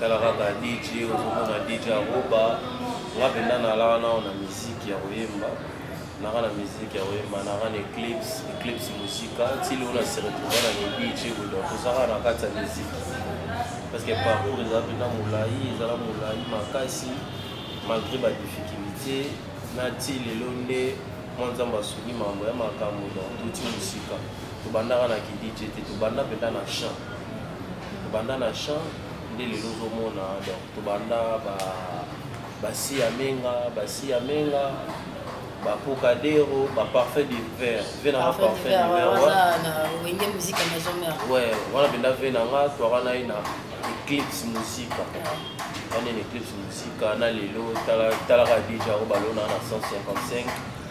tala kaka dj ozomona dj aroba nga mpenza nalaka nao na miziki ya koyemba naka na miziki ya koyemba naka na eclipse eclipse mosika ntili oyo na se retrouva na nedj bodo tozaka na kati ya miziki parce que parcours eza mpenza molai ezala molai makasi malgré badifficulté na ti lelo nde mwa nzambe asungi mambo ya makambo donc toti mosika tobandaka na kidj te tobanda mpenza na champ tobanda na champ nde lelo ozomona donc tobanda ba basi ya menga basi ya menga bapokadero baparfait du vert ve nanga parfait du vert wana mpenza ve nanga twaka na ye na eclipse musika wana na eclipse musika na lelo talaka deja yango balona na 155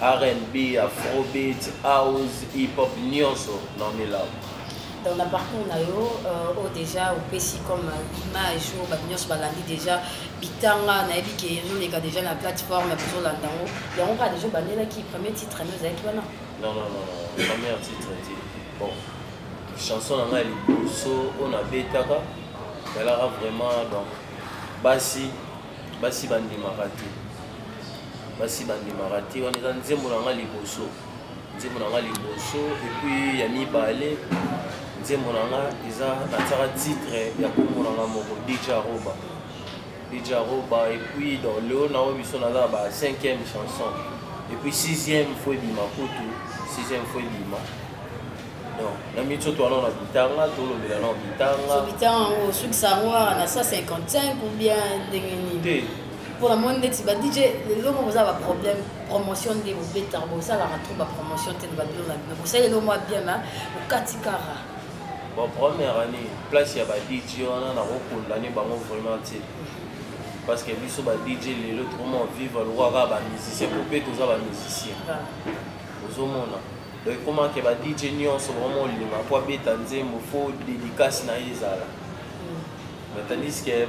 R&B, afrobeat, house, hip hop nionso na milamu. Donc na parcours na yo euh, oyo déjà opesi comme image oyo bato nyonso balandi déjà bitanga nayebi ke ezoleka déjà na plateforme bozolanda yango yango kaka déjà obandelaki premier titre yango ezalaki wana non non non premier titre ti bon chanson na ngai liboso oyo nabetaka ezalaka vraiment donc basi basi bandimaka te basi bandimaka te wana eza nzembo na ngai liboso nzembo na ngai liboso epuis ya mibale nzembo na ngai eza natiaka titre ya kombo na ngai moko dj aroba dj aroba epuis dans leo na oyo biso naza ba cinquième chanson epuis sixième fo ebima kutu sixième fo ebima na mitso to wana na bitanga tolobela na bitanga bitanga yango osukisa yango wana na 155 ou bien ndenge nini te mpo namoni ndeti ba dj lelo moko boza baproblème promotion nde bobetaka bosalaka trop bapromotion te na babilo na bino bosali lelo mwa bien ma okati kara bon première année place ya ba dj wana nakokondane bango vraiment te parce que biso ba dj lelo trop mo vivre lokaka ba musicien mpo mpe toza ba musicien ozomona donc ekoma ke ba dj nyonso vraiment olinga mpo abeta nzembo fo dédicace na ye ezala mais tandis ke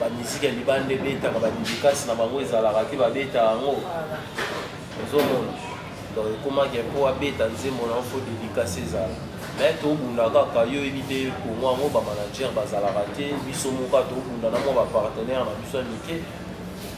bamiziki ya libanda ebetaka badédicace na bango ezalaka te babeta yango ozomona donc ekoma ke mpo abeta nzembo na yo fo dédicace ezala mais tobunda kaka yo oyebi te kongo yango bamanager bazalaka te biso moka tobunda na mwa bapartenaire na biso ya mike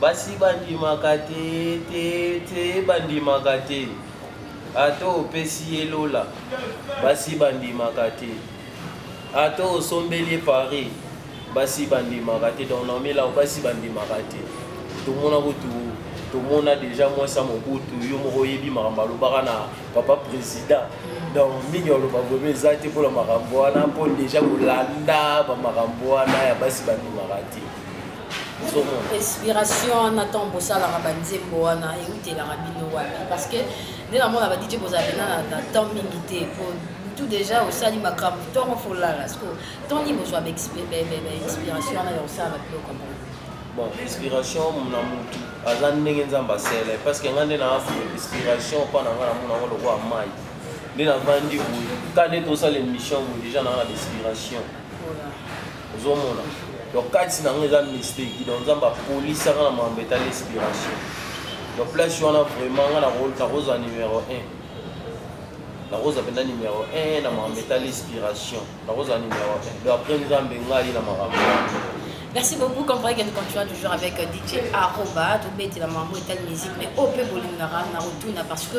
basi bandimaka te te te bandimaka te ata opesi ye lola basi bandimaka te ata osombeli ye paris basi bandimaka te donc naomilao basi bandimaka te tomona kutu tomona deja mwasi ya mobutu yo moko oyebi makambo alobaka na papa président donc mingi oloba vraimen eza te mpona makambo wana mpo deja kolanda bamakambo wana ya basi bandimaka te inspiration wana ntango bosalaka banzembo wana eutelaka bino wapi parce que nde namona ba dj bozala pena na temps mingi te po tout déjà osali makambo ntongo folala siko ntongo nini bozwa bainspiration wana ya kosala babiloko yango bon inspiration na motu aza ndenge nzambe asele parce que ngai nde naa inspiration mpo na ngai namona yango lokola mai nde navandi boye ka nde tosala émission boye déjà naa na inspiration ozomona donc kati na yango eza mistake donc nzambe apolisaka na makambo etali inspiration donc place wana vraiment nga nakozwa numero 1 nakozwa mpenza numero 1 na makambo etali inspiration nakozwa numero 1 donc après nzambe ngai na makambo Merci beaucoup, comme vrai que nous continuons toujours avec euh, DJ Aroba, tout bête la maman et telle musique, mais au peu bolingara, na retourne parce que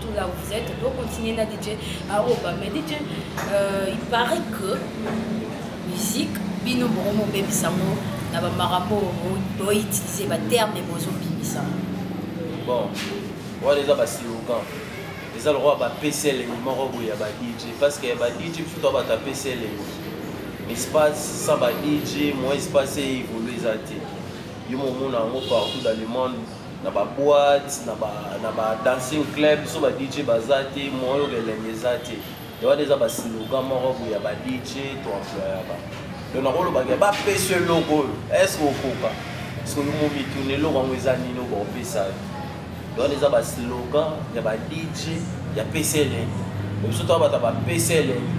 tout là où vous êtes donc continuer na DJ aroba mais DJ euh, il paraît que musique bino bokomo bebisa ngo na bamakambo boutilize baterme bozobimisa bon wana eza basilogan eza lokola bapesi elengi moko boye ya badj parce que ya badj biso to bato apesi elengi espace sans badj moyen espace evolue eza te yo momona yango partout dans le monde na ba boîte na ba na ba dancing club so ba DJ baza te moyo belenge eza te ya wana eza ba slogan moko boye ya ba DJ to employa ba donc nakolobaka ya bapesi eloko oyo est ce que okoka soki momituna eloko yango eza nini oyo baopesa yo donc wana eza ba slogan ya ba DJ ya pesi elenge biso to bato ya ba pesi elenge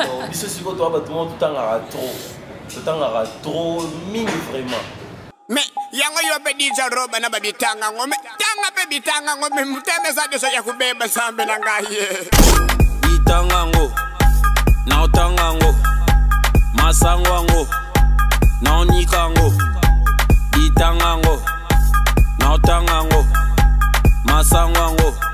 oh, biso sikoyo toa bato moko totangaka trop totangaka trop mingi vraiment me yango yo mpe dija roba na babitanga ngo me tanga mpe bitanga ngo me motema eza deso ya kobeba nzambe na ngai ye bitanga ngo na otanga ngo masango yango na onika yango bitanga yango na otanga yango masango yango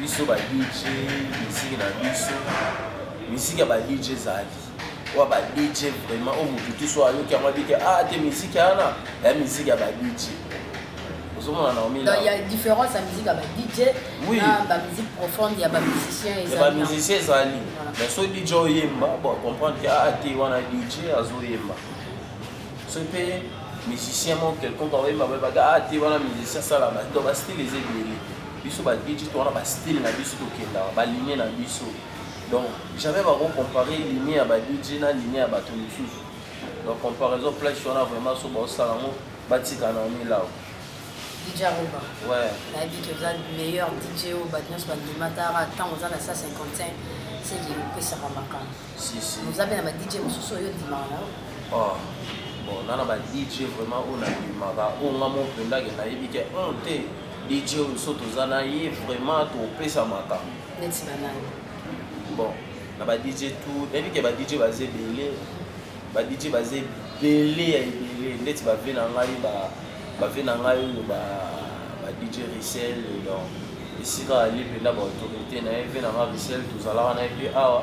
biso ba dj misiki na biso misiki ya ba dj ezali oyo ba dj vraiment oyo motu tuso ayoki yango abike a ah, te misiki wana ya misiki ya ba dj ozomona na omilaya différence ya misiki ya ba dj na bamusike profonde ya bamusicien ya bamusicien ezali mais so dj oyemba bo acomprendre ke a ah, te wana dj azoyemba so mpe musicien mo quelconque aoyemba boyebaka a ah, te wana musicien asala bato bastile eza ebele biso ba DJ to wana ba style na biso tokendaka ba ligne na biso donc jamais bako comparer ligne ya ba DJ na ligne ya bato mosusu donc comparaison place wana vraiment so baosala yango batika na milawa DJ Aruba. Ouais. La vie que vous êtes meilleur DJ au Batnos Bandimata, tant aux années 55, c'est qu'il peut se remarquer. si si oza mpe na ba dj mosusu oyo ondimaka na yo ah, bon nga na ba dj vraiment oyo nandimaka oyo nga mo mpendake nayebi ke on te dj oyo so toza na ye vraiment topesa makambo neti banani bon na ba dj tout nayebi ke ba dj baza ebele ba dj baza ebele ya ebele ndeti bave na ngai bave na ngai oyo ba dj risel donc esika ali mpenza baautorité na ye mpe na nga risel tozalaka na ye mpe awa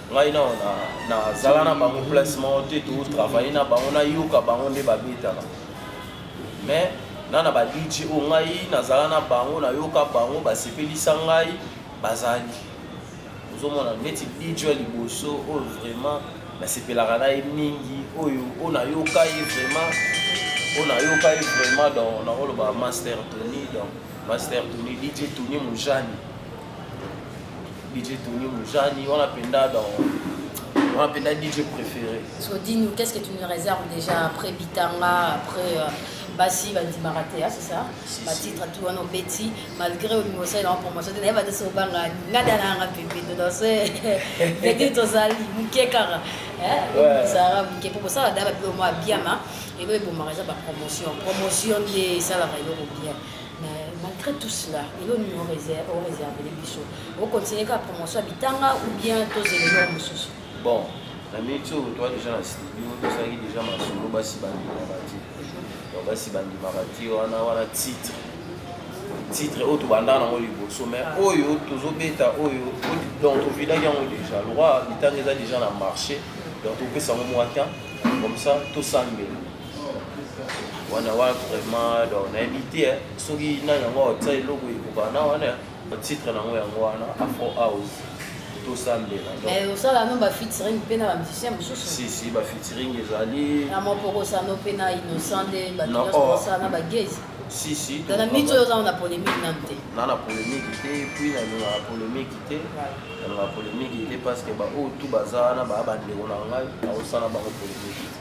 ngai na nazala na bango place moko te totravaille na bango nayoka bango nde babetaka mais na na badj oyo ngai nazala na bango nayoka bango basepelisa ngai bazali ozomona neti dj ya liboso oyo vraiment nasepelaka na ye mingi oyo oyo nayoka ye vraiment oyo nayoka ye vraiment donc nakoloba master tony donc master tony dj tony mojani DJ Tony Mujani, on l'appenda dans. On l'appenda DJ préféré. So, dis-nous, qu'est-ce que tu nous réserves déjà après Bitanga, après. Euh, basi bandima raté hein, c'est ça ba titre tout wana obeti malgré olingo osalela yango promotion te naye badesi obanga nga dana yanga pepe to danse pedi tozali moke kaka ozalaka moke mpo kosala dana bape omwa biama elo ebomaka eza bapromotion promotion nde esalaka eloko bien malgré tout cela elo nini oreservele biso ocontinue kaka promotion ya bitanga ou bien tozela eloko mosusu bon na minute oyo toa déjà na studio tosalaki déjà masolo basi bandimaka te donc basi bandimaka te wana wana titre titre oyo tobandaka nango liboso mais ah. oyo tozobeta oyo donc tovidaki yango déjà loi bitanga eza déjà na marché donc topesa yango mwa temps comme ça tosambela wana wa vraiment donc nayebi te eh. soki nani yango aotisa eloko ekoka na wana eh. titre nango yango wana afro house tosambela eh, osala no bafitiring mpe na bamusicien mosusu sisi bafitiring ezali na mopokosano mpe na innocent nde baosala na bagezi sisi na miti oyo ozanga na polémique nanu te na na polémique te puis nalingaka polémique te nalingaka polémique te parce que baoyo tu baza wana baa bandeko na ngai naosala bango polémique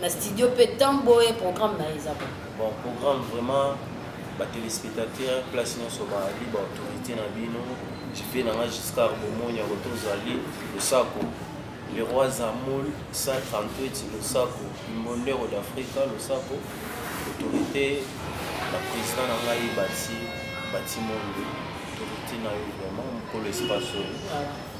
na studio mpe ntango boye programme na ye eza bo bon programme vraiment batelespectateur place nyonso baali baautorité na bino jipe na nga giscar bomoni yango tozali losako le roi zamol 138 losako imbondero d'afrika losako autorité na président na ngai bati bati mondo autorité na yo vraiment mokolo espace oyo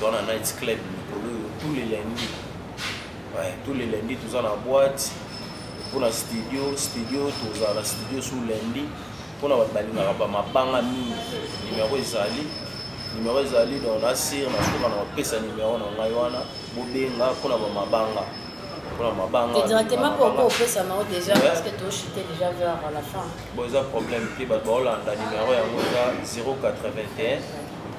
toza na night club mikolo oyo tous les lundi ouais, tous les lundi toza na boîte mpona studio studio tozala na studio sous lundi mpona bato balingaka bamabanga mingi numero ezali numero ezali donc na sire na suka na kopesa numero na ngai wana bobenga mpona bamabanga mpona mabanga directement mpo oko opesa nao déjà parce que toshite déjà vers la fin bon eza problème te bato baolanda numero yango eza 081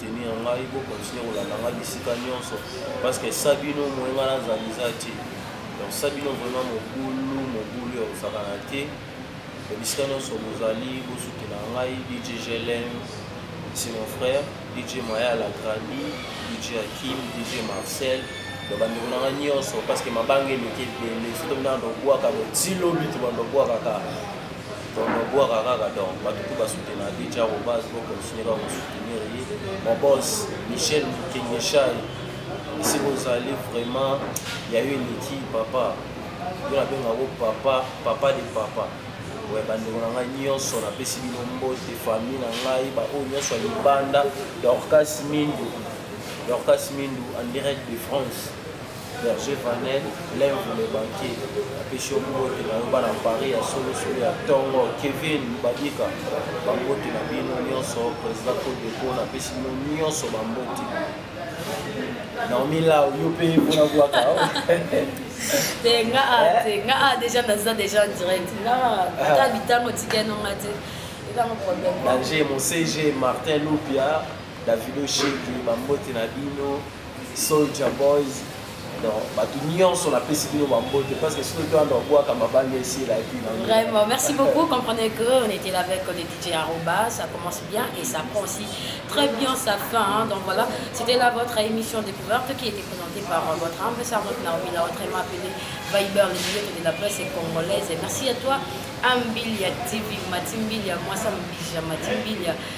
tenir ngai bo continuer kolanda ngai bisika nyonso parce que sa bino moye ngai nazala eza te donc sa bino vraiment mobulu mobulu ya kosakana te bisika nyonso bozali bosutela ngai dj glm c'est mon frère dj maya la grandi dj akim dj marcel donc bandeko na ngai nyonso parce que mabanga eleki ebele soki tobinana tobwaka botilobi to bandobwaka kaka Tonton Bwaka kaka donc bato mpe basoutenaka te tya robas po continue kaka kosoutenir ye mon boss Michel Kengeshai esi bozali vraiment ya yo eleki papa yo nabengako papa papa de papa oyo bandeko na ngai nyonso napesi bino mbote famille na ngai baoyo nyonso ya libanda dorcas mindu dorcas mindu en direct de france Berger Vanel, Lève le banquier, apesi yo mbote na yo bana Paris ya solosolo ya ntongo Kevin Babika, bambote na bino nyonso, président Codeco napesi bino nyonso bambote. Naomi Lau, yo mpe mpona bwaka te nga a eh? te nga a déjà naza déjà en direct nga ata bitango tikeno nga te ezango problème. Danger, mon CG Martin Lupia. Davido Shege, bambote na bino, Soldier Boys, donc bato nyonso napesi bino bambote parce que soki toyanda obwaka mabanga esi elaki vraiment merci beaucoup comprenez que on était là avec le DJ Aruba ça commence bien et ça prend aussi très bien sa fin hein. donc voilà c'était là votre émission découverte qui était présentée par votre âme servante Naomi la autrement appelée Viber le milieu de la presse congolaise et merci à toi Ambilia TV Matimbilia Mwasa Mbija Matimbilia